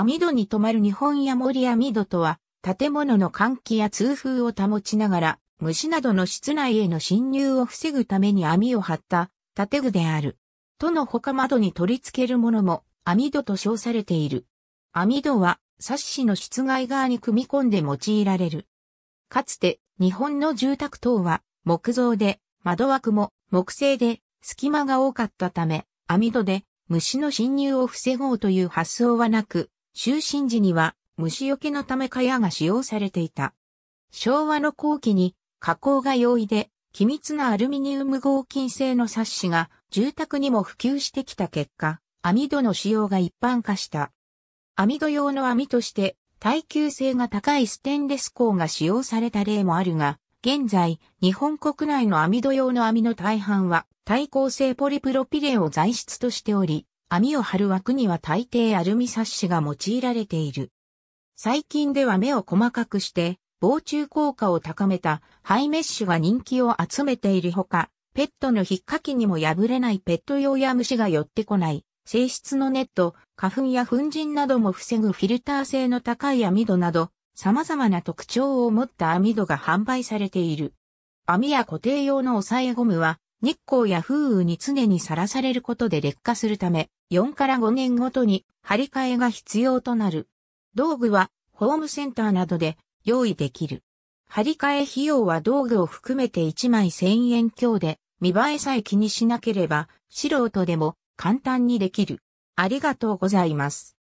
網戸に止まる日本ヤモリ網戸とは、建物の換気や通風を保ちながら、虫などの室内への侵入を防ぐために網を張った建具である。との他窓に取り付けるものも網戸と称されている。網戸はサッシの室外側に組み込んで用いられる。かつて日本の住宅等は木造で窓枠も木製で隙間が多かったため網戸で虫の侵入を防ごうという発想はなく、就寝時には虫除けのため蚊帳が使用されていた。昭和の後期に加工が容易で、機密なアルミニウム合金製のサッシが住宅にも普及してきた結果、網戸の使用が一般化した。網戸用の網として耐久性が高いステンレス鋼が使用された例もあるが、現在、日本国内の網戸用の網の大半は耐抗性ポリプロピレンを材質としており、網を張る枠には大抵アルミサッシが用いられている。最近では目を細かくして防虫効果を高めたハイメッシュが人気を集めているほか、ペットの引っかきにも破れないペット用や虫が寄ってこない性質のネット、花粉や粉塵なども防ぐフィルター性の高い網戸など、様々な特徴を持った網戸が販売されている。網や固定用の押さえゴムは、日光や風雨に常にさらされることで劣化するため、4から5年ごとに張り替えが必要となる。道具は、ホームセンターなどで用意できる。張り替え費用は道具を含めて1枚1000円強で、見栄えさえ気にしなければ、素人でも簡単にできる。ありがとうございます。